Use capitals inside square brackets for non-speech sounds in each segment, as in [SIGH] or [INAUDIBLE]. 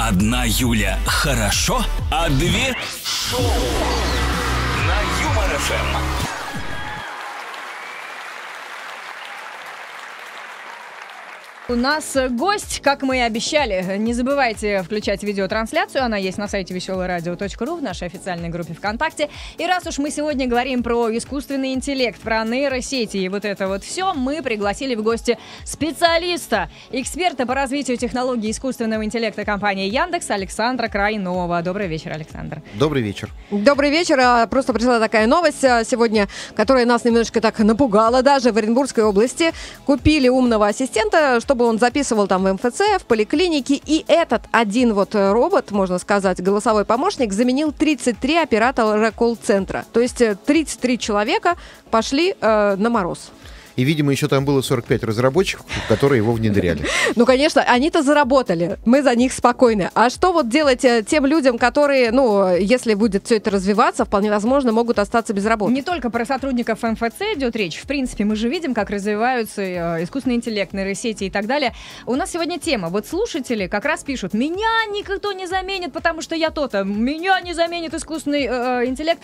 Одна Юля. Хорошо, а две? Шоу на Юмор У нас э, гость, как мы и обещали. Не забывайте включать видеотрансляцию. Она есть на сайте веселорадио.ру в нашей официальной группе ВКонтакте. И раз уж мы сегодня говорим про искусственный интеллект, про нейросети и вот это вот все, мы пригласили в гости специалиста, эксперта по развитию технологий искусственного интеллекта компании Яндекс Александра Крайнова. Добрый вечер, Александр. Добрый вечер. Добрый вечер. А, Просто пришла такая новость а, сегодня, которая нас немножко так напугала даже. В Оренбургской области купили умного ассистента, чтобы он записывал там в МФЦ, в поликлинике. И этот один вот э, робот, можно сказать, голосовой помощник, заменил 33 оператора колл-центра. То есть э, 33 человека пошли э, на мороз. И, видимо, еще там было 45 разработчиков, которые его внедряли. [LAUGHS] Ну, конечно, они-то заработали. Мы за них спокойны. А что вот делать э, тем людям, которые, ну, если будет все это развиваться, вполне возможно, могут остаться без работы? Не только про сотрудников МФЦ идет речь. В принципе, мы же видим, как развиваются э, искусственный интеллект, нейросети и так далее. У нас сегодня тема. Вот слушатели как раз пишут, меня никто не заменит, потому что я то-то. Меня не заменит искусственный э, э, интеллект.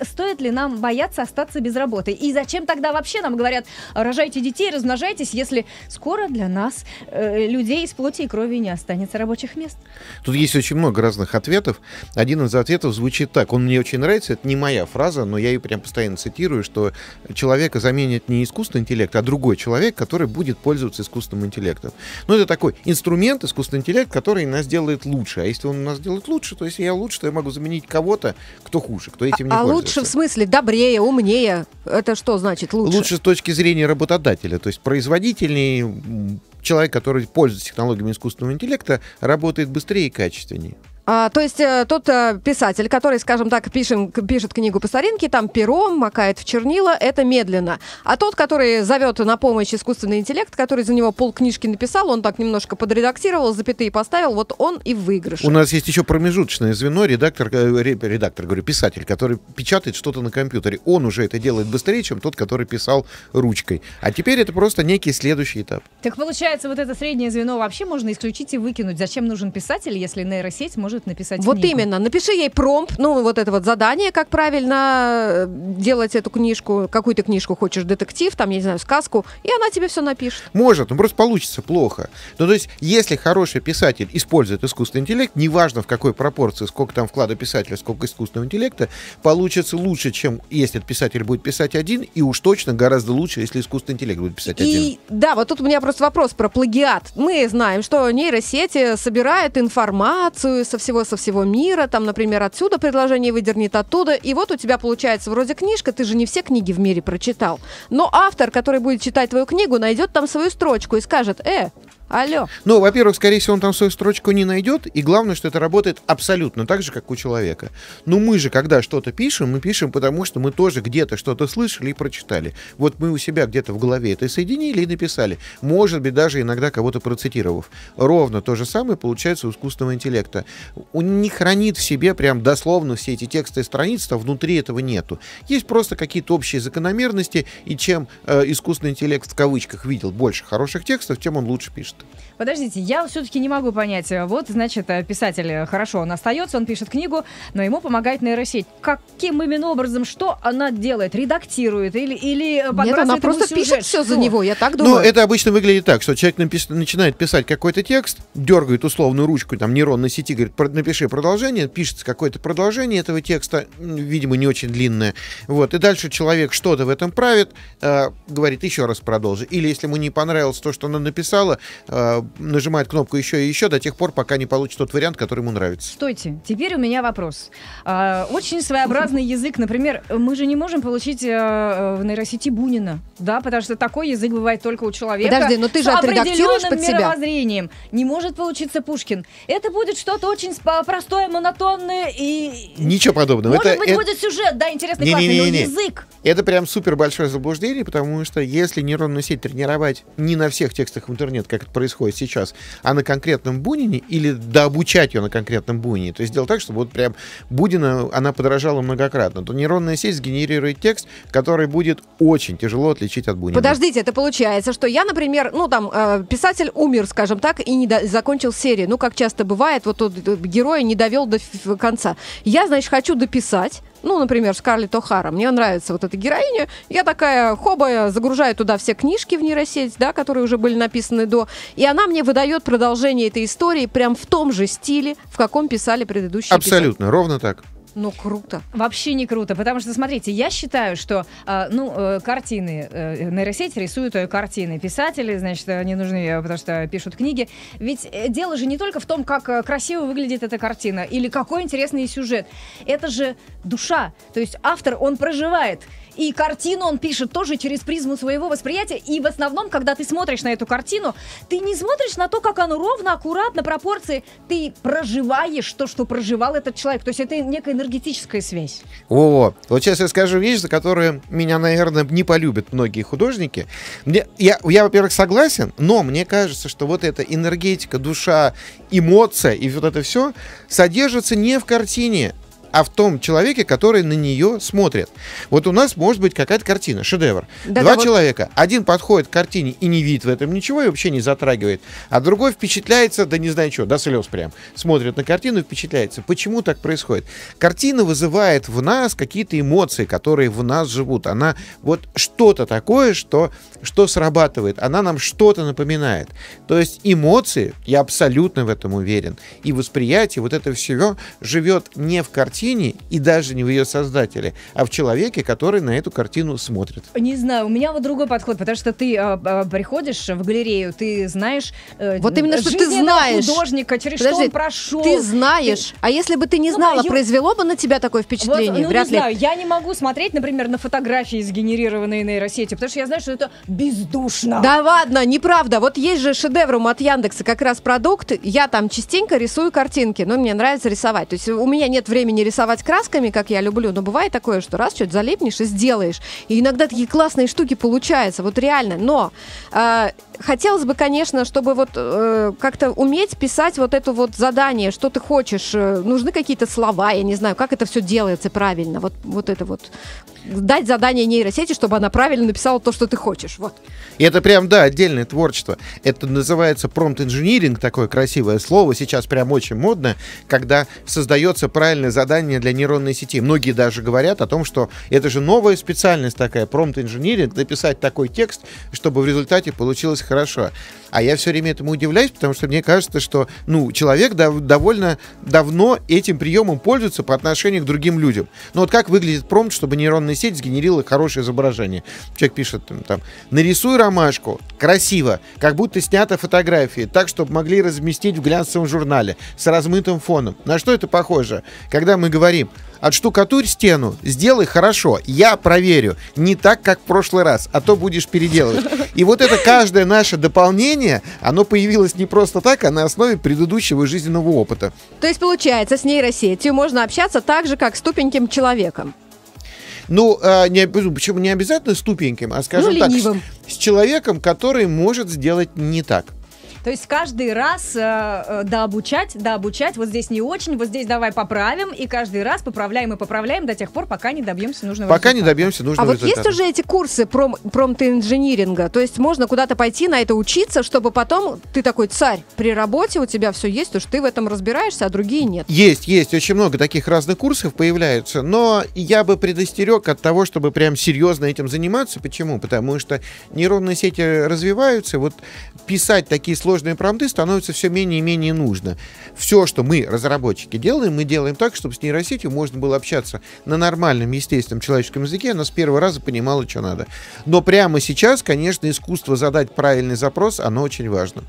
Стоит ли нам бояться остаться без работы? И зачем тогда вообще нам говорят, рожайте детей, размножайтесь, если скоро для нас, э, людей из плоти и крови, не останется рабочих мест? Тут есть очень много разных ответов. Один из ответов звучит так. Он мне очень нравится. Это не моя фраза, но я ее прям постоянно цитирую, что человека заменит не искусственный интеллект, а другой человек, который будет пользоваться искусственным интеллектом. Ну, это такой инструмент, искусственный интеллект, который нас делает лучше. А если он нас делает лучше, то если я лучше, то я могу заменить кого-то, кто хуже, кто этим не а пользуется. Лучше в смысле добрее, умнее? Это что значит лучше? Лучше с точки зрения работодателя, то есть производительнее, человек, который пользуется технологиями искусственного интеллекта, работает быстрее и качественнее. А, то есть э, тот э, писатель, который, скажем так, пишем, пишет книгу по старинке, там пером макает в чернила, это медленно. А тот, который зовет на помощь искусственный интеллект, который за него полкнижки написал, он так немножко подредактировал, запятые поставил, вот он и в выигрыше. У нас есть еще промежуточное звено, редактор, э, ре- редактор, говорю, писатель, который печатает что-то на компьютере. Он уже это делает быстрее, чем тот, который писал ручкой. А теперь это просто некий следующий этап. Так получается, вот это среднее звено вообще можно исключить и выкинуть. Зачем нужен писатель, если нейросеть может написать Вот книгу? именно. Напиши ей промп, ну вот это вот задание, как правильно э, делать эту книжку. Какую ты книжку хочешь, детектив, там, я не знаю, сказку, и она тебе все напишет. Может, но просто получится плохо. Ну, то есть, если хороший писатель использует искусственный интеллект, неважно в какой пропорции, сколько там вклада писателя, сколько искусственного интеллекта, получится лучше, чем если этот писатель будет писать один, и уж точно гораздо лучше, если искусственный интеллект будет писать один. И да, вот тут у меня просто вопрос про плагиат. Мы знаем, что нейросети собирают информацию со всего со всего мира, там, например, отсюда предложение выдернет оттуда, и вот у тебя получается вроде книжка, ты же не все книги в мире прочитал, но автор, который будет читать твою книгу, найдет там свою строчку и скажет, э, алло, Ну, во-первых, скорее всего, он там свою строчку не найдет, и главное, что это работает абсолютно так же, как у человека. Но мы же, когда что-то пишем, мы пишем, потому что мы тоже где-то что-то слышали и прочитали. Вот мы у себя где-то в голове это соединили и написали. Может быть, даже иногда кого-то процитировав. Ровно то же самое получается у искусственного интеллекта. Он не хранит в себе прям дословно все эти тексты и страницы, а внутри этого нету. Есть просто какие-то общие закономерности, и чем э, искусственный интеллект в кавычках видел больше хороших текстов, тем он лучше пишет. Подождите, я все-таки не могу понять. Вот, значит, э, писатель, э, хорошо, он остается, он пишет книгу, но ему помогает нейросеть. Каким именно образом, что она делает? Редактирует или, или э, нет, она ему просто сюжет? пишет все за него, я так Ну, думаю. это обычно выглядит так, что человек напис- начинает писать какой-то текст, дергает условную ручку там нейронной сети, говорит, «Про- напиши продолжение, пишется какое-то продолжение этого текста, видимо, не очень длинное. Вот, и дальше человек что-то в этом правит, э, говорит, еще раз продолжи. Или если ему не понравилось то, что она написала, э, нажимает кнопку еще и еще до тех пор, пока не получит тот вариант, который ему нравится. Стойте, теперь у меня вопрос. А, очень своеобразный язык. Например, мы же не можем получить э, э, в нейросети Бунина, да, потому что такой язык бывает только у человека. Подожди, но ты же с отредактируешь определенным под себя. мировоззрением. Не может получиться Пушкин. Это будет что-то очень простое, монотонное и... Ничего подобного. Может Это- быть, это- будет сюжет, да, интересный, классный, но Не-не-не-не. язык. Это прям супер большое заблуждение, потому что если нейронную сеть тренировать не на всех текстах в интернет, как это происходит сейчас, а на конкретном Бунине или дообучать ее на конкретном Бунине. То есть сделать так, чтобы вот прям Будина, она подорожала многократно. То нейронная сеть сгенерирует текст, который будет очень тяжело отличить от Бунина. Подождите, это получается, что я, например, ну там, э, писатель умер, скажем так, и не до- закончил серию. Ну, как часто бывает, вот тот э, герой не довел до конца. Я, значит, хочу дописать. Ну, например, Скарлетт О'Хара. Мне нравится вот эта героиня. Я такая, хоба, загружаю туда все книжки в нейросеть, да, которые уже были написаны до. И она мне выдает продолжение этой истории прям в том же стиле, в каком писали предыдущие. Абсолютно, ровно так. Ну, круто. Вообще не круто, потому что, смотрите, я считаю, что, э, ну, э, картины, э, нейросеть рисуют э, картины. Писатели, значит, они нужны, э, потому что пишут книги. Ведь э, дело же не только в том, как э, красиво выглядит эта картина или какой интересный сюжет. Это же душа. То есть автор, он проживает. И картину он пишет тоже через призму своего восприятия. И в основном, когда ты смотришь на эту картину, ты не смотришь на то, как оно ровно, аккуратно, пропорции. Ты проживаешь то, что проживал этот человек. То есть это некая энергетическая связь. Во-во. Вот сейчас я скажу вещь, за которую меня, наверное, не полюбят многие художники. Мне, я, я, во-первых, согласен, но мне кажется, что вот эта энергетика, душа, эмоция и вот это все содержится не в картине, а в том человеке, который на нее смотрит. Вот у нас может быть какая-то картина, шедевр. Да-да, Два вот- человека. Один подходит к картине и не видит в этом ничего и вообще не затрагивает, а другой впечатляется, да не знаю что, до слез прям. Смотрит на картину и впечатляется. Почему так происходит? Картина вызывает в нас какие-то эмоции, которые в нас живут. Она вот что-то такое, что, что срабатывает. Она нам что-то напоминает. То есть эмоции, я абсолютно в этом уверен, и восприятие, вот это все живет не в картине и даже не в ее создателе, а в человеке, который на эту картину смотрит. Не знаю, у меня вот другой подход, потому что ты а, а, приходишь в галерею, ты знаешь э, Вот именно, что ты знаешь. художника, через что Подожди, он прошел. Ты знаешь. А если бы ты не Ну, знала, мою- произвело бы на тебя такое Вот, впечатление? ну, Вряд не ли. знаю, я не могу смотреть, например, на фотографии, сгенерированные нейросетью, потому что я знаю, что это бездушно. Да ладно, неправда. Вот есть же шедевром от Яндекса как раз продукт. Я там частенько рисую картинки, но мне нравится рисовать. То есть у меня нет времени рисовать красками, как я люблю, но бывает такое, что раз что-то залепнешь и сделаешь. И иногда такие классные штуки получаются, вот реально. Но э, хотелось бы, конечно, чтобы вот э, как-то уметь писать вот это вот задание, что ты хочешь. Э, нужны какие-то слова, я не знаю, как это все делается правильно. Вот, вот это вот. Дать задание нейросети, чтобы она правильно написала то, что ты хочешь. Вот. И это прям, да, отдельное творчество. Это называется промпт-инжиниринг, такое красивое слово, сейчас прям очень модно, когда создается правильное задание для нейронной сети. Многие даже говорят о том, что это же новая специальность такая, промпт-инжиниринг, написать такой текст, чтобы в результате получилось хорошо. А я все время этому удивляюсь, потому что мне кажется, что ну, человек дов- довольно давно этим приемом пользуется по отношению к другим людям. Ну вот как выглядит промпт, чтобы нейронная сеть сгенерила хорошее изображение? Человек пишет там, там нарисуй ромашку красиво, как будто снята фотографии, так, чтобы могли разместить в глянцевом журнале с размытым фоном. На что это похоже? Когда мы говорим, отштукатурь стену, сделай хорошо, я проверю, не так, как в прошлый раз, а то будешь переделывать. [LAUGHS] И вот это каждое наше дополнение, оно появилось не просто так, а на основе предыдущего жизненного опыта. То есть, получается, с нейросетью можно общаться так же, как с тупеньким человеком. Ну, а, не, об- почему не обязательно ступеньким, а скажем Ну, так, с, с человеком, который может сделать не так. То есть каждый раз э, э, дообучать, дообучать, вот здесь не очень, вот здесь давай поправим, и каждый раз поправляем и поправляем до тех пор, пока не добьемся нужного Пока не результата. добьемся А нужного вот есть результата. уже эти курсы пром, промпт-инжиниринга? То есть можно куда-то пойти на это учиться, чтобы потом ты такой царь при работе, у тебя все есть, что ты в этом разбираешься, а другие нет. Есть, есть, очень много таких разных курсов появляются, но я бы предостерег от того, чтобы прям серьезно этим заниматься. Почему? Потому что нейронные сети развиваются, вот писать такие сложные промпты становится все менее и менее нужно. Все, что мы, разработчики, делаем, мы делаем так, чтобы с нейросетью можно было общаться на нормальном, естественном человеческом языке, она с первого раза понимала, что надо. Но прямо сейчас, конечно, искусство задать правильный запрос, оно очень важно.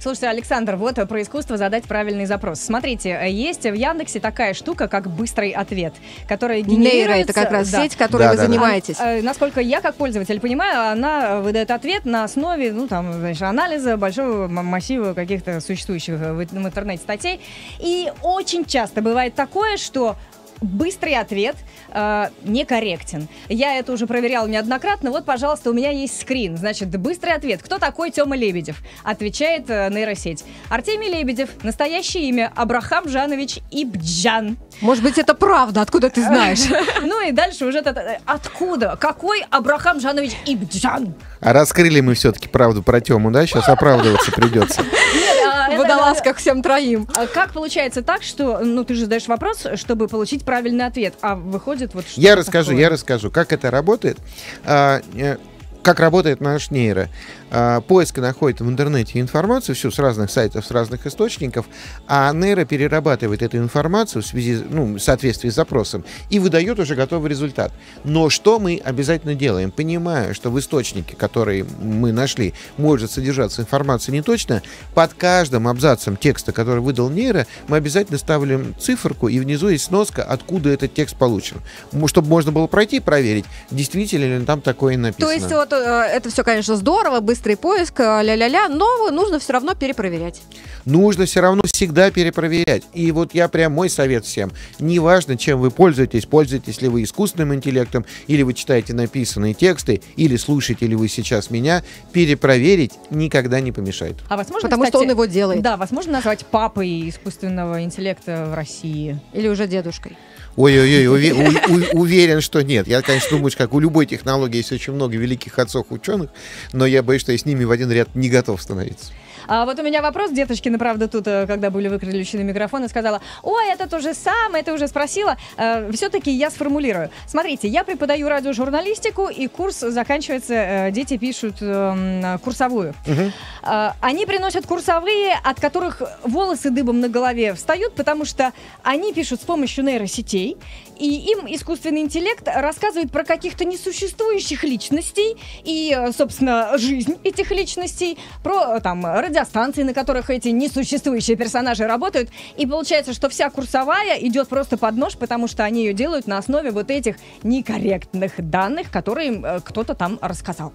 Слушайте, Александр, вот про искусство задать правильный запрос. Смотрите, э, есть в Яндексе такая штука, как быстрый ответ, которая Нейро генерируется... это как раз да. сеть, которой Да, вы да, да. занимаетесь. А, насколько я, как пользователь, понимаю, она выдает ответ на основе, ну, там, значит, анализа большого массива каких-то существующих э, в, в интернете статей. И очень часто бывает такое, что быстрый ответ э, некорректен. Я это уже проверяла неоднократно. Вот, пожалуйста, у меня есть скрин. Значит, быстрый ответ. Кто такой Тёма Лебедев? Отвечает э, нейросеть. Артемий Лебедев. Настоящее имя Абрахам Жанович Ибджан. Может быть, это правда, откуда ты знаешь? [LAUGHS] Ну и дальше уже это, э, откуда? Какой Абрахам Жанович Ибджан? А раскрыли мы все-таки правду про Тему, да? Сейчас оправдываться придется. Нет, водолазках всем троим. А Как получается так, что, ну, ты же задаешь вопрос, чтобы получить правильный ответ, а выходит вот что Я расскажу, я расскажу, как это работает. А, э, как работает наш нейро. А, Поиск находит в интернете информацию, всю с разных сайтов, с разных источников, а нейро перерабатывает эту информацию в связи, ну, в соответствии с запросом и выдает уже готовый результат. Но что мы обязательно делаем? Понимая, что в источнике, который мы нашли, может содержаться информация неточная, под каждым абзацем текста, который выдал нейро, мы обязательно ставим циферку, и внизу есть сноска, откуда этот текст получен. Чтобы можно было пройти и проверить, действительно ли там такое написано. То есть вот э, это все, конечно, здорово, быстрый поиск, э, ля-ля-ля, но нужно все равно перепроверять. нужно все равно всегда перепроверять. И вот я прям мой совет всем. Неважно, чем вы пользуетесь, пользуетесь ли вы искусственным интеллектом, или вы читаете написанные тексты, или слушаете ли вы сейчас меня, перепроверить никогда не помешает. А возможно, Потому что кстати, он его делает. Да, возможно назвать папой искусственного интеллекта в России. Или уже дедушкой. Ой-ой-ой, уве- у- у- уверен, что нет. Я, конечно, думаю, что как у любой технологии есть очень много великих отцов ученых, но я боюсь, что я с ними в один ряд не готов становиться. А вот у меня вопрос, деточкина, правда, тут, э, когда были выключены микрофоны, сказала, ой, это то же самое, ты уже спросила. Все-таки я сформулирую. Смотрите, я преподаю радиожурналистику, и курс заканчивается, э, дети пишут эм, курсовую. А, Они приносят курсовые, от которых волосы дыбом на голове встают, потому что они пишут с помощью нейросетей, и им искусственный интеллект рассказывает про каких-то несуществующих личностей и, э, собственно, жизнь этих личностей, про э, там радиостанции, на которых эти несуществующие персонажи работают. И получается, что вся курсовая идет просто под нож, потому что они ее делают на основе вот этих некорректных данных, которые им э, кто-то там рассказал.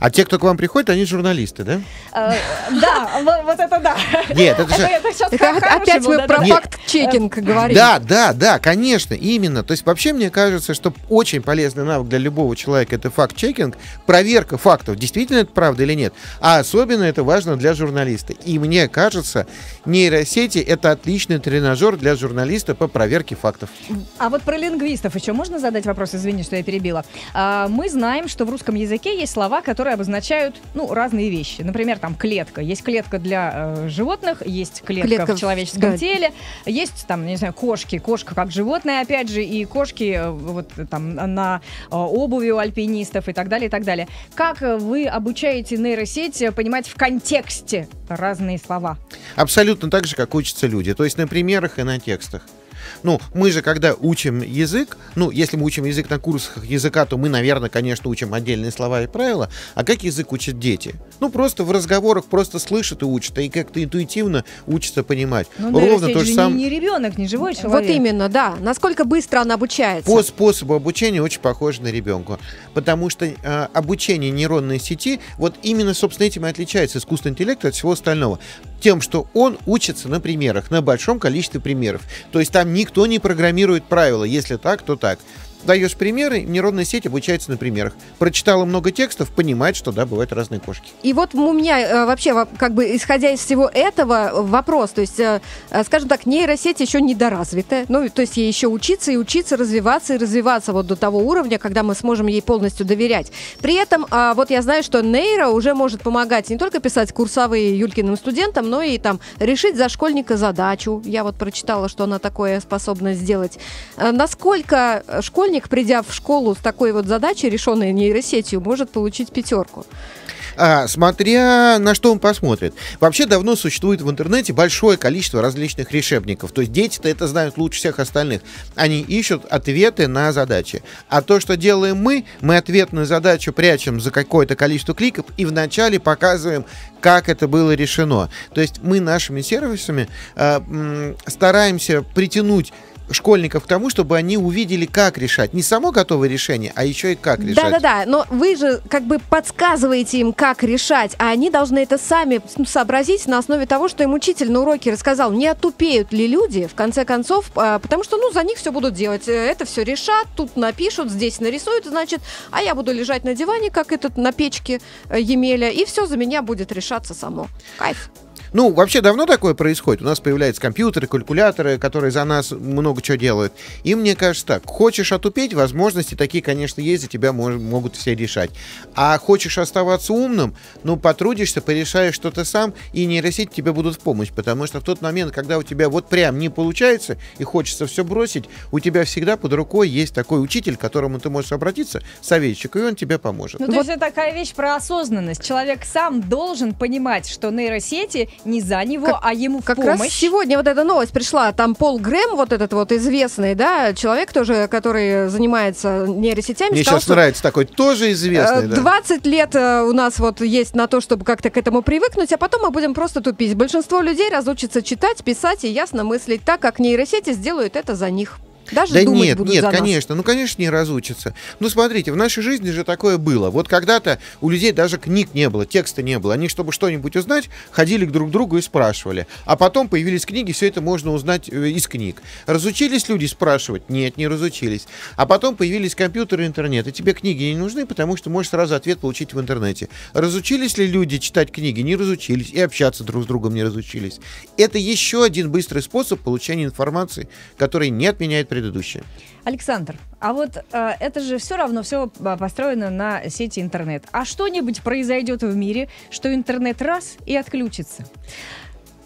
А те, кто к вам приходит, они журналисты, да? Э, Да, вот это да. Нет, это же... Опять мы про факт-чекинг говорим. Да, да, да, конечно, именно. То есть вообще мне кажется, что очень полезный навык для любого человека это факт-чекинг, проверка фактов, действительно это правда или нет. А особенно это важно для журналиста. И мне кажется, нейросети это отличный тренажер для журналиста по проверке фактов. А вот про лингвистов еще можно задать вопрос? Извини, что я перебила. А, мы знаем, что в русском языке есть слова, которые обозначают ну, разные вещи. Например, там клетка. Есть клетка для э, животных, есть клетка, Клетка в человеческом да. теле, есть там, не знаю, кошки. Кошка как животное, опять же, и кошки э, вот там на э, обуви у альпинистов и так далее, и так далее. Как э, вы обучаете нейросеть э, понимать в контексте разные слова? Абсолютно так же, как учатся люди. То есть на примерах и на текстах. Ну, мы же, когда учим язык, ну, если мы учим язык на курсах языка, то мы, наверное, конечно, учим отдельные слова и правила. А как язык учат дети? Ну, просто в разговорах просто слышат и учат, и как-то интуитивно учатся понимать. Ну, Ровно то же же не, самое. не ребенок, не живой человек. Вот именно, да. Насколько быстро она обучается. По способу обучения очень похоже на ребенка. Потому что э, обучение нейронной сети, вот именно, собственно, этим и отличается искусственный интеллект от всего остального. Тем, что он учится на примерах, на большом количестве примеров. То есть там никто не программирует правила. Если так, то так. Даешь примеры, нейронная сеть обучается на примерах. Прочитала много текстов, понимает, что да, бывают разные кошки. И вот у меня э, вообще, во- как бы, исходя из всего этого, э, вопрос. То есть, э, э, скажем так, нейросеть еще недоразвитая. Ну, то есть ей еще учиться и учиться, развиваться и развиваться вот до того уровня, когда мы сможем ей полностью доверять. При этом, а, вот я знаю, что нейро уже может помогать не только писать курсовые Юлькиным студентам, но и там решить за школьника задачу. Я вот прочитала, что она такое способна сделать. Э, Насколько э, школьник, придя в школу с такой вот задачей, решенной нейросетью, может получить пятерку? А, смотря на что он посмотрит. Вообще давно существует в интернете большое количество различных решебников. То есть дети-то это знают лучше всех остальных. Они ищут ответы на задачи. А то, что делаем мы, мы ответ на задачу прячем за какое-то количество кликов и вначале показываем, как это было решено. То есть мы нашими сервисами э, стараемся притянуть школьников к тому, чтобы они увидели, как решать. Не само готовое решение, а еще и как решать. Да-да-да, но вы же как бы подсказываете им, как решать, а они должны это сами сообразить на основе того, что им учитель на уроке рассказал. Не отупеют ли люди, в конце концов, а, потому что, ну, за них все будут делать. Э, Это все решат, тут напишут, здесь нарисуют, значит, а я буду лежать на диване, как этот на печке э, Емеля, и все за меня будет решаться само. Кайф. Ну, вообще давно такое происходит. У нас появляются компьютеры, калькуляторы, которые за нас много чего делают. И мне кажется так, хочешь отупеть, возможности такие, конечно, есть, за тебя мож- могут все решать. А хочешь оставаться умным, ну, потрудишься, порешаешь что-то сам, и нейросети тебе будут в помощь. Потому что в тот момент, когда у тебя вот прям не получается, и хочется все бросить, у тебя всегда под рукой есть такой учитель, к которому ты можешь обратиться, советчик, и он тебе поможет. Ну, то есть это такая вещь про осознанность. Человек сам должен понимать, что нейросети не за него, Как- а ему в Как помощь. раз сегодня вот эта новость пришла. Там Пол Грэм, вот этот вот известный, да, человек тоже, который занимается нейросетями, Мне сказал, сейчас что нравится такой, тоже известный, Э, да. 20 лет э, у нас вот есть на то, чтобы как-то к этому привыкнуть, а потом мы будем просто тупить. Большинство людей разучатся читать, писать и ясно мыслить так, как нейросети сделают это за них. Даже Да думать нет, будут нет, за нас. конечно, ну, конечно, не разучатся. Ну, смотрите, в нашей жизни же такое было. Вот когда-то у людей даже книг не было, текста не было. Они, чтобы что-нибудь узнать, ходили к друг другу и спрашивали. А потом появились книги, все это можно узнать э, из книг. Разучились люди спрашивать? Нет, не разучились. А потом появились компьютеры и интернет. И тебе книги не нужны, потому что можешь сразу ответ получить в интернете. Разучились ли люди читать книги? Не разучились. И общаться друг с другом не разучились. Это еще один быстрый способ получения информации, который не отменяет предыдущее. Александр, а вот э, это же все равно все построено на сети интернет. А что-нибудь произойдет в мире, что интернет раз и отключится?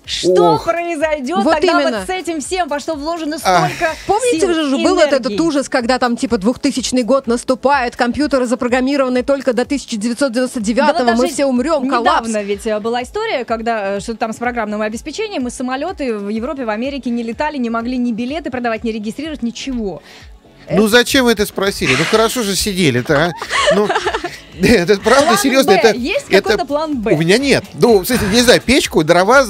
Что Ох. произойдет Вот тогда именно. вот с этим всем, во что вложено Ах. столько Помните сил, же, был вот этот энергии? ужас, когда там типа 2000 год наступает, компьютеры запрограммированы только до 1999 Да вот мы даже все умрем, коллапс. Недавно ведь э, была история, когда э, что-то там с программным обеспечением, и самолеты в Европе, в Америке не летали, не могли ни билеты продавать, ни регистрировать, ничего. Ну зачем вы это спросили? Ну хорошо же сидели-то, а? Ну, [LAUGHS] это правда План серьезно. Б. Это, Есть это- какой-то план Б? У меня нет. Ну, кстати, не знаю, печку, дрова,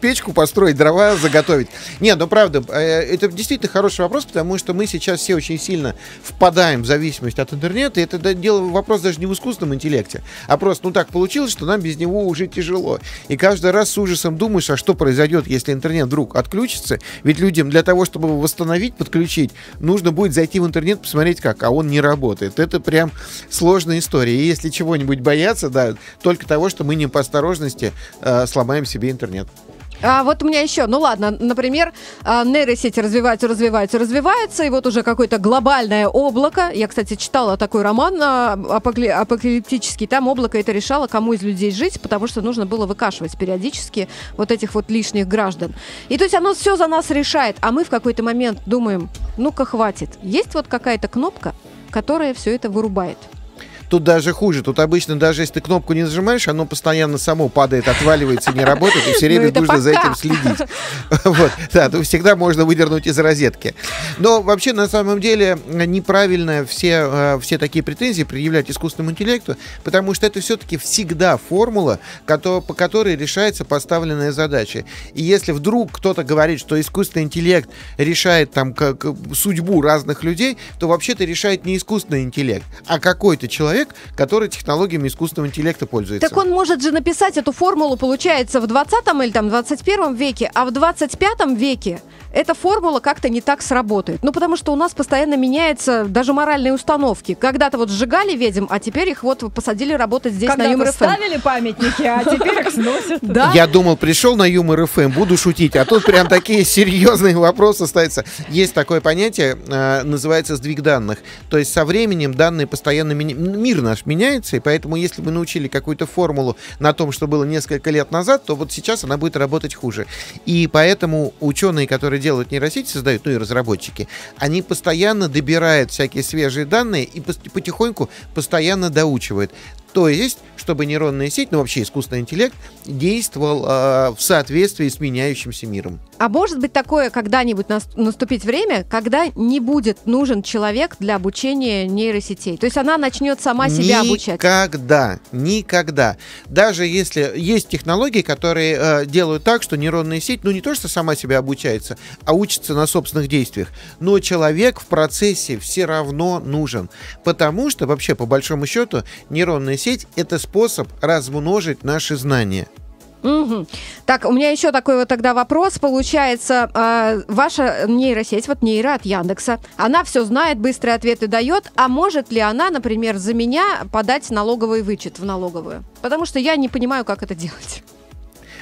печку построить, дрова заготовить. Нет, ну правда, э, это действительно хороший вопрос, потому что мы сейчас все очень сильно впадаем в зависимость от интернета. И это дело, вопрос даже не в искусственном интеллекте, а просто, ну так получилось, что нам без него уже тяжело. И каждый раз с ужасом думаешь, а что произойдет, если интернет вдруг отключится? Ведь людям для того, чтобы его восстановить, подключить, нужно будет зайти в интернет, посмотреть как, а он не работает. Это прям сложная история. И если чего-нибудь бояться, да, только того, что мы не по осторожности э, сломаем себе интернет. А вот у меня еще, ну ладно, например, а, нейросети развиваются, развиваются, развиваются, и вот уже какое-то глобальное облако. Я, кстати, читала такой роман а, апокли- апокалиптический. Там облако это решало, кому из людей жить, потому что нужно было выкашивать периодически вот этих вот лишних граждан. И то есть оно все за нас решает, а мы в какой-то момент думаем, ну-ка хватит. Есть вот какая-то кнопка, которая все это вырубает. Тут даже хуже. Тут обычно даже если ты кнопку не нажимаешь, оно постоянно само падает, отваливается, не работает, и все время Ну, это нужно за этим следить. [LAUGHS] Вот, да, то всегда можно выдернуть из розетки. Но вообще, на самом деле, неправильно все, э, все такие претензии предъявлять искусственному интеллекту, потому что это все-таки всегда формула, по которой решается поставленная задача. И если вдруг кто-то говорит, что искусственный интеллект решает там как судьбу разных людей, то вообще-то решает не искусственный интеллект, а какой-то человек, который технологиями искусственного интеллекта пользуется. Так он может же написать эту формулу, получается, в 20 или там 21 веке, а в 25 веке эта формула как-то не так сработает. Ну, потому что у нас постоянно меняются даже моральные установки. Когда-то вот сжигали ведьм, а теперь их вот посадили работать здесь на Когда-то Юмор ФМ. ставили памятники, а теперь их сносят. [LAUGHS] Да? Я думал, пришел на юмор ФМ, буду шутить, а тут прям такие серьезные вопросы ставятся. Есть такое понятие, э, называется сдвиг данных. То есть со временем данные постоянно меня... мир наш меняется, и поэтому если мы научили какую-то формулу на том, что было несколько лет назад, то вот сейчас она будет работать хуже. И поэтому ученые, которые делают нейросети, создают, ну и разработчики, они постоянно добирают всякие свежие данные и потихоньку постоянно доучивают. То есть, чтобы нейронная сеть, ну вообще искусственный интеллект, действовал э, в соответствии с меняющимся миром. А может быть такое когда-нибудь нас- наступить время, когда не будет нужен человек для обучения нейросетей? То есть она начнет сама себя обучать. Никогда, никогда. Даже если есть технологии, которые э, делают так, что нейронная сеть, ну не то, что сама себя обучается, а учится на собственных действиях, но человек в процессе все равно нужен. Потому что вообще, по большому счету, нейронная сеть — это способ размножить наши знания. Мгм. Так, у меня еще такой вот тогда вопрос. Получается, а, ваша нейросеть, вот нейро от Яндекса, она все знает, быстрые ответы дает, а может ли она, например, за меня подать налоговый вычет в налоговую? Потому что я не понимаю, как это делать.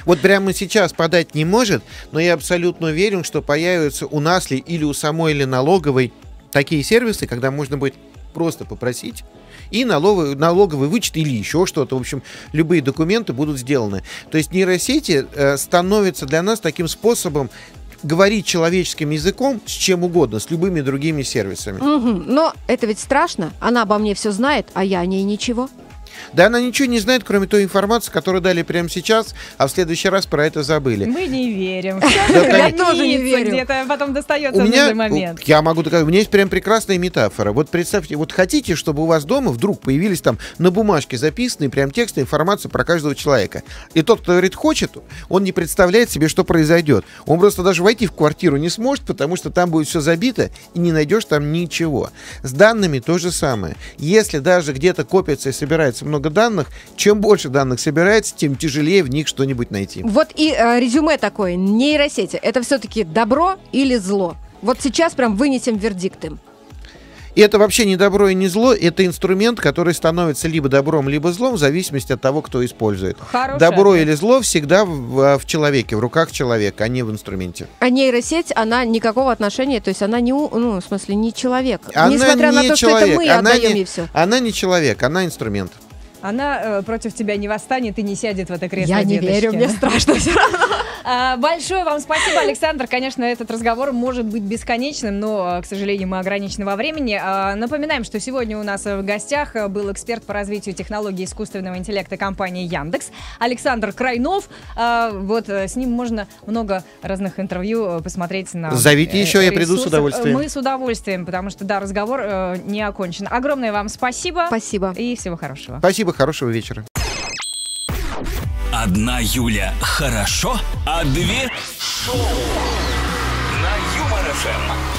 Вот прямо сейчас подать не может, но я абсолютно уверен, что появятся у нас ли или у самой или налоговой такие сервисы, когда можно будет просто попросить и налоговый, налоговый вычет или еще что-то. В общем, любые документы будут сделаны. То есть нейросети э, становятся для нас таким способом говорить человеческим языком с чем угодно, с любыми другими сервисами. Мгм. Но это ведь страшно. Она обо мне все знает, а я о ней ничего. Да она ничего не знает, кроме той информации, которую дали прямо сейчас, а в следующий раз про это забыли. Мы не верим. Да, Все конечно. Я тоже не верю. Где-то потом достается У в меня, нужный момент. я могу доказать, у меня есть прям прекрасная метафора. Вот представьте, вот хотите, чтобы у вас дома вдруг появились там на бумажке записанные прям тексты информация про каждого человека. И тот, кто говорит хочет, он не представляет себе, что произойдет. Он просто даже войти в квартиру не сможет, потому что там будет все забито и не найдешь там ничего. С данными то же самое. Если даже где-то копится и собирается много данных, чем больше данных собирается, тем тяжелее в них что-нибудь найти. Вот и э, резюме такое. Нейросети. Это все-таки добро или зло? Вот сейчас прям вынесем вердикт им. И это вообще не добро и не зло, это инструмент, который становится либо добром, либо злом, в зависимости от того, кто использует. Хороший Добро ответ. или зло всегда в, в человеке, в руках человека, а не в инструменте. А нейросеть, она никакого отношения, то есть она не, у- ну, в смысле, не человек. Она Несмотря на не то, что это человек, мы она отдаем не- ей все. Она не человек, она инструмент. Она э, против тебя не восстанет и не сядет в это кресло Я не верю, мне страшно все равно. [LAUGHS] А, Большое вам спасибо, Александр. Конечно, этот разговор может быть бесконечным, но, э, к сожалению, мы ограничены во времени. А, Напоминаем, что сегодня у нас э, в гостях э, был эксперт по развитию технологий искусственного интеллекта компании Яндекс Александр Крайнов. А, Вот с ним можно много разных интервью посмотреть на Зовите еще, я приду с ресурсах. удовольствием. Мы с удовольствием, потому что, да, разговор э, не окончен. Огромное вам спасибо. Спасибо. И всего хорошего. Спасибо, хорошего вечера. Одна Юля хорошо, а две шоу на Юмор ФМ.